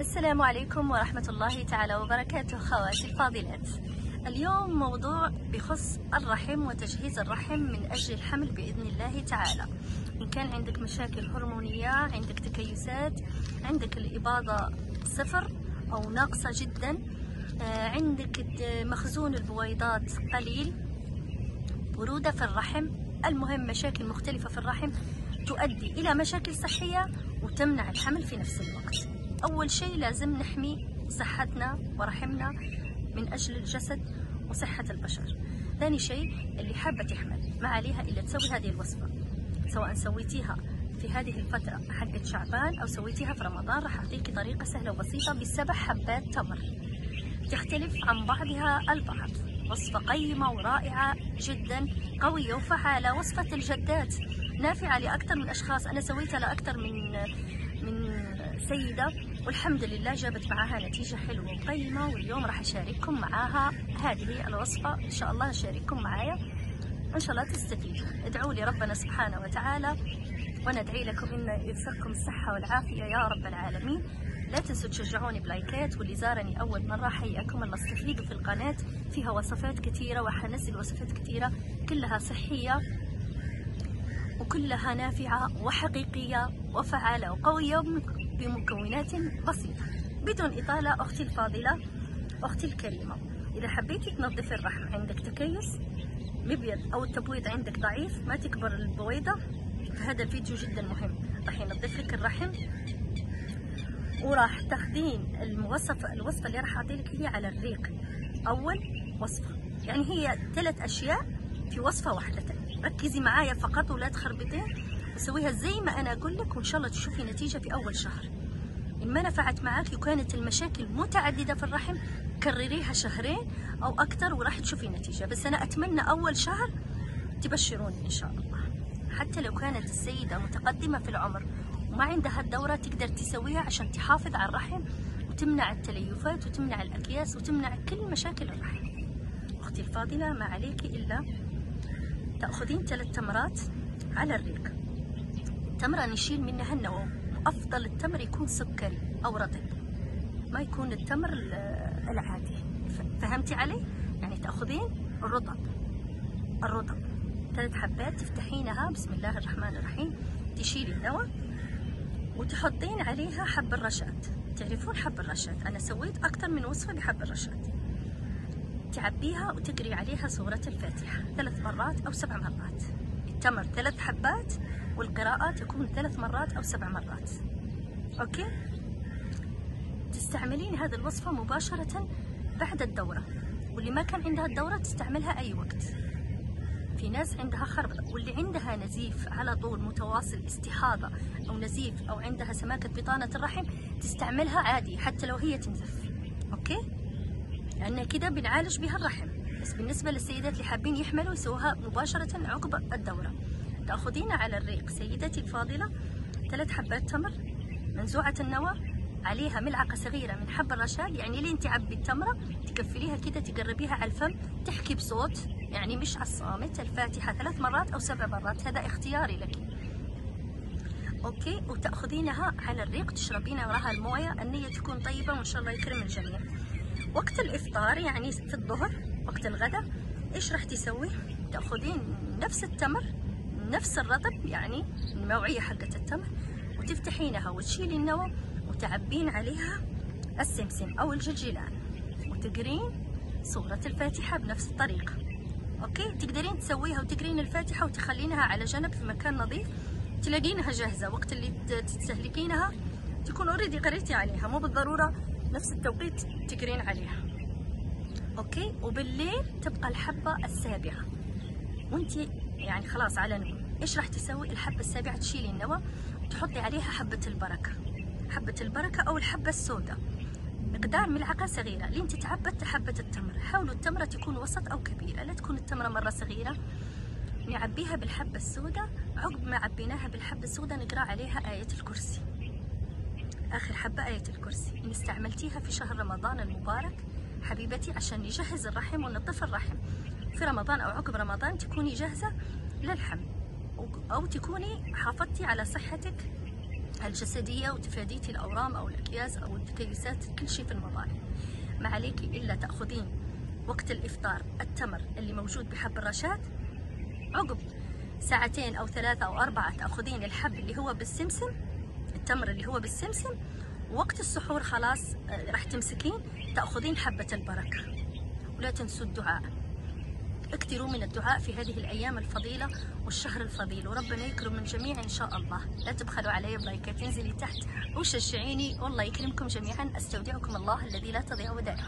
السلام عليكم ورحمة الله تعالى وبركاته خواتي الفاضلات. اليوم موضوع بخص الرحم وتجهيز الرحم من أجل الحمل بإذن الله تعالى. إن كان عندك مشاكل هرمونية عندك تكيسات عندك الإباضة صفر أو ناقصة جدا آه، عندك مخزون البويضات قليل برودة في الرحم. المهم مشاكل مختلفة في الرحم تؤدي إلى مشاكل صحية وتمنع الحمل في نفس الوقت. أول شيء لازم نحمي صحتنا ورحمنا من أجل الجسد وصحة البشر. ثاني شيء اللي حابة تحمل ما عليها إلا تسوي هذه الوصفة. سواء سويتيها في هذه الفترة حقت شعبان أو سويتيها في رمضان راح أعطيكي طريقة سهلة وبسيطة بسبع حبات تمر. تختلف عن بعضها البعض. وصفة قيمة ورائعة جدا قوية وفعالة. وصفة الجدات نافعة لأكثر من أشخاص. أنا سويتها لأكثر من من سيدة. والحمد لله جابت معاها نتيجة حلوة. وقيمة واليوم راح أشارككم معاها هذه الوصفة. إن شاء الله أشارككم معايا. إن شاء الله تستفيدوا ادعوا لي ربنا سبحانه وتعالى. وندعي لكم إن يرزقكم الصحة والعافية. يا رب العالمين. لا تنسوا تشجعوني بلايكات. واللي زارني أول مرة. حياكم الله. استفيدوا في القناة. فيها وصفات كثيرة وحنزل وصفات كثيرة. كلها صحية. وكلها نافعة وحقيقية وفعالة وقوية. بمكونات بسيطة بدون إطالة أختي الفاضلة أختي الكريمة. إذا حبيتي تنظفي الرحم عندك تكيس مبيض أو التبويض عندك ضعيف ما تكبر البويضة. فهذا الفيديو جدا مهم. راح ينظف لك الرحم. وراح تاخذين الموصفة الوصفة اللي راح أعطيلك هي على الريق. أول وصفة. يعني هي ثلاث أشياء في وصفة واحدة. ركزي معايا فقط ولا تخربطين وسويها زي ما أنا أقول لك وإن شاء الله تشوفي نتيجة في أول شهر. إن ما نفعت معاك وكانت المشاكل متعددة في الرحم كرريها شهرين أو أكثر وراح تشوفي نتيجة بس أنا أتمنى أول شهر تبشروني إن شاء الله. حتى لو كانت السيدة متقدمة في العمر وما عندها الدورة تقدر تسويها عشان تحافظ على الرحم وتمنع التليفات وتمنع الأكياس وتمنع كل مشاكل الرحم. أختي الفاضلة ما عليك إلا تأخذين ثلاث تمرات على الريق. تمرة نشيل منها النوم. أفضل التمر يكون سكري أو رطب. ما يكون التمر العادي. فهمتي علي؟ يعني تأخذين الرطب. الرطب. ثلاث حبات تفتحينها. بسم الله الرحمن الرحيم. تشيلي النوى وتحطين عليها حب الرشاد تعرفون حب الرشاد أنا سويت أكثر من وصفة بحب الرشاد تعبيها وتقري عليها سورة الفاتحة. ثلاث مرات أو سبع مرات. التمر ثلاث حبات والقراءة تكون ثلاث مرات أو سبع مرات. okay؟ تستعملين هذه الوصفة مباشرة بعد الدورة. واللي ما كان عندها الدورة تستعملها أي وقت. في ناس عندها خربطة. واللي عندها نزيف على طول متواصل استحاضة أو نزيف أو عندها سماكة بطانة الرحم تستعملها عادي حتى لو هي تنزف. أوكي؟ لأن كده بنعالج بها الرحم. بس بالنسبة للسيدات اللي حابين يحملوا يسووها مباشرة عقب الدورة. تأخذين على الريق. سيدتي الفاضلة ثلاث حبات تمر منزوعة النوى عليها ملعقة صغيرة من حب الرشاد. يعني لين تعبي التمرة؟ تقفليها كده تقربيها على الفم تحكي بصوت يعني مش على الصامت. الفاتحة ثلاث مرات أو سبع مرات هذا اختياري لك. أوكي؟ وتأخذينها على الريق تشربين وراها الموية. النية تكون طيبة وإن شاء الله يكرم الجميع. وقت الإفطار يعني في الظهر وقت الغداء إيش راح تسوي؟ تأخذين نفس التمر نفس الرطب يعني النوعية حقت التمر وتفتحينها وتشيلي النوى وتعبين عليها السمسم أو الجلجلان وتقرين سورة الفاتحة بنفس الطريقة. okay؟ تقدرين تسويها وتقرين الفاتحة وتخلينها على جنب في مكان نظيف. تلاقينها جاهزة وقت اللي تستهلكينها تكون already قريتي عليها مو بالضرورة نفس التوقيت تقرين عليها. okay؟ وبالليل تبقى الحبة السابعة. وانت يعني خلاص على نوم إيش راح تسوي؟ الحبة السابعة تشيلي النوى وتحطي عليها حبة البركة. حبة البركة أو الحبة السوداء. مقدار ملعقة صغيرة. لين تتعبت حبة التمر. حاولوا التمرة تكون وسط أو كبيرة. لا تكون التمرة مرة صغيرة. نعبيها بالحبة السوداء. عقب ما عبيناها بالحبة السوداء نقرأ عليها آية الكرسي. آخر حبة آية الكرسي. إن استعملتيها في شهر رمضان المبارك حبيبتي عشان يجهز الرحم وننظف الرحم. في رمضان أو عقب رمضان تكوني جاهزة للحمل أو تكوني حافظتي على صحتك الجسدية وتفاديتي الأورام أو الأكياس أو التكيسات كل شيء في المظاهر ما عليك إلا تأخذين وقت الإفطار التمر اللي موجود بحب الرشاد. عقب ساعتين أو ثلاثة أو أربعة تأخذين الحب اللي هو بالسمسم التمر اللي هو بالسمسم. وقت السحور خلاص آه، راح تمسكين تأخذين حبة البركة. ولا تنسوا الدعاء. اكثروا من الدعاء في هذه الأيام الفضيلة والشهر الفضيل. وربنا يكرم من جميع إن شاء الله. لا تبخلوا علي بلايكات انزلي تحت. وشجعيني والله يكرمكم جميعا. أستودعكم الله الذي لا تضيع ودائعه